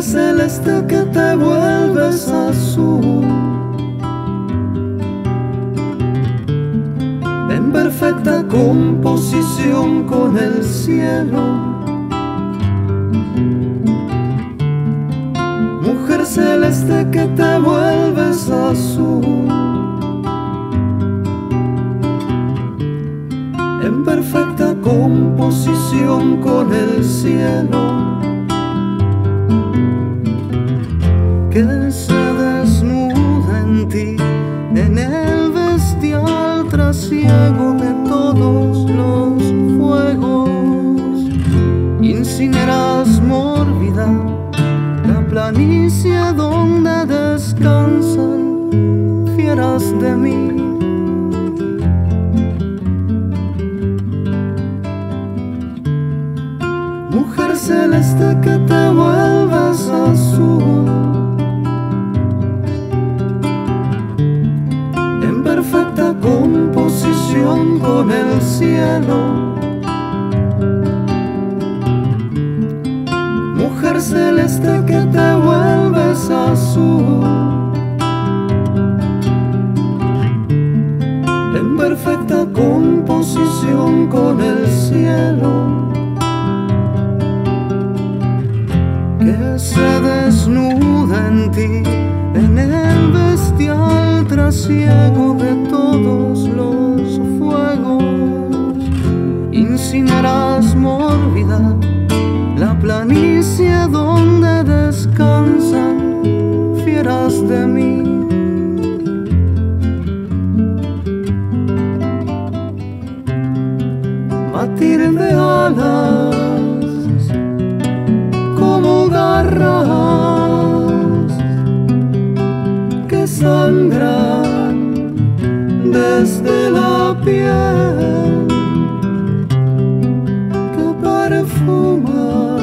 Celeste que te vuelves azul. En perfecta composición con el cielo. Mujer celeste que te vuelves azul. En perfecta composición con el cielo. Que se desnuda en ti, en el bestial trasiego de todos los fuegos. Incineras mórbida la planicie donde descansan fieras de mí. Mujer celeste que te perfecta composición con el cielo. Mujer celeste que te vuelves azul. En perfecta Batir de alas como garras que sangran desde la piel que perfuma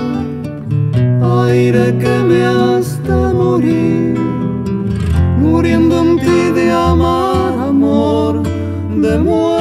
aire que me hace morir muriendo en ti de amar amor de muerte